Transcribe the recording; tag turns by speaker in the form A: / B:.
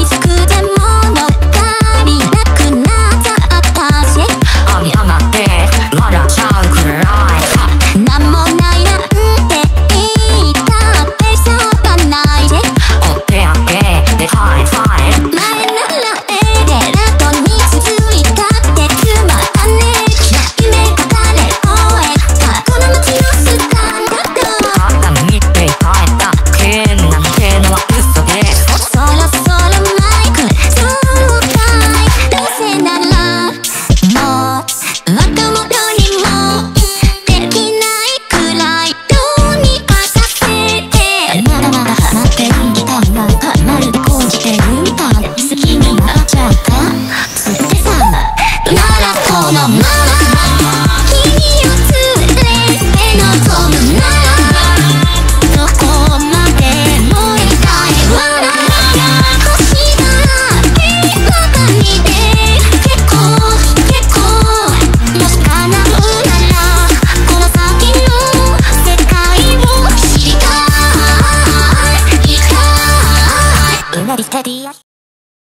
A: need good. なりステディ